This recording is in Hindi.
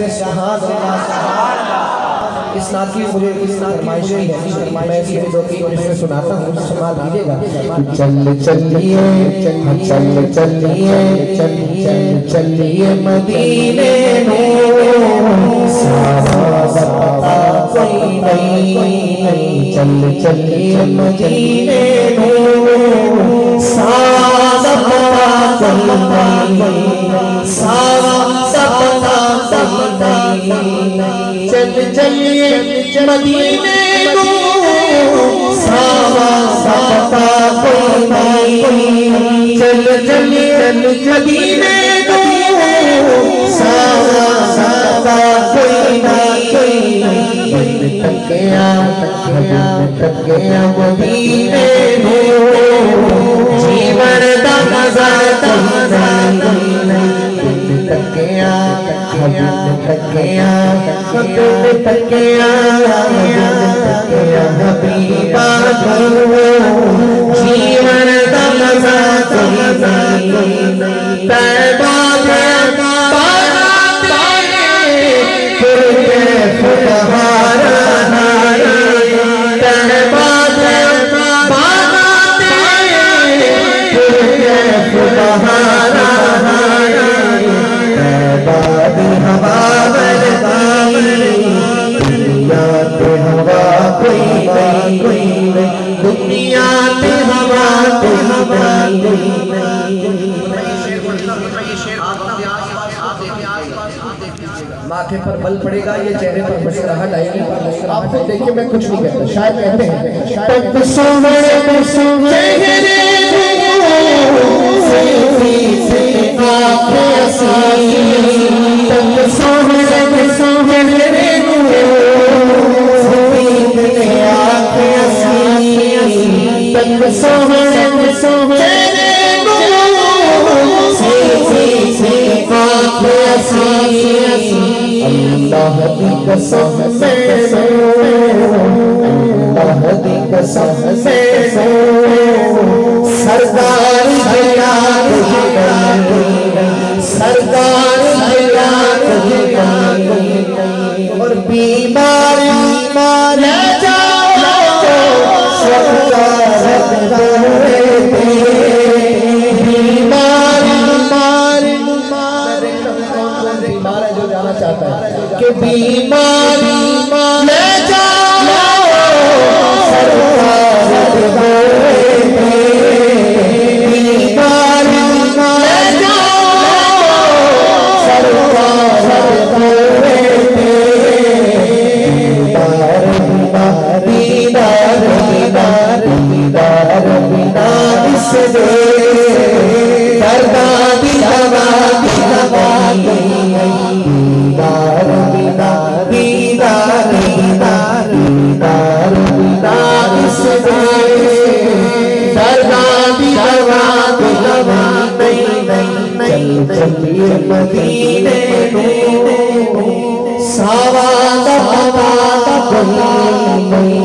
इस नात की मुझे इस नात की मुझे मैं इसके दो तीन मैं सुनाता हूँ सुना दीजिएगा। चल चलिए चल चलिए चल चलिए मदीने नहीं। चल चलिए मदीने सारा चल चलिए मदीने को सावा सपना कोई नहीं चल चलिए मदीने को सावा सपना कोई नहीं तक गया तक गया मदीने तकिया तकिया तकिया हबीबा दुनिया पे हवा माथे पर बल पड़ेगा ये चेहरे पर मुस्कुराहट आएगी। आप खुद देखिए मैं कुछ नहीं कहता। शायद कहते हैं शायद कसम से अल्लाह की कसम से सरदार भैया सरदार भैया और बीमारी जो जाना चाहता है। के बीमारी ले जाओ। सरकार। नहीं नहीं मदीने में सावा दबा दबा नहीं